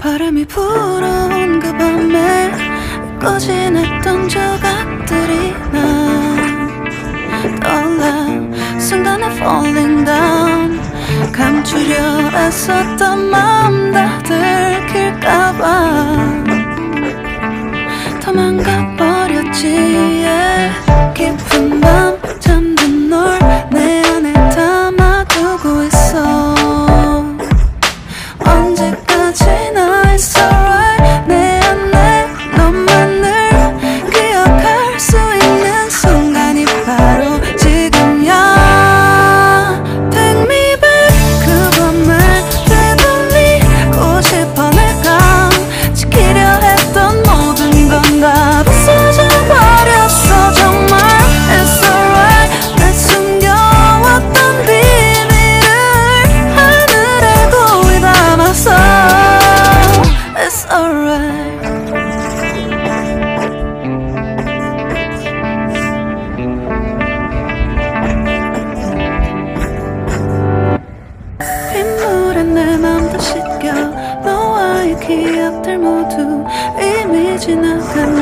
바람이 불어온 그 밤에 꺼진 했던 조각들이 난 떠올라 순간에 falling down 감추려 애썼던 마음 다 들킬까봐 도망가 버렸지 yeah. 내 맘도 씻겨. 너와의 기억들 모두 이미 지나간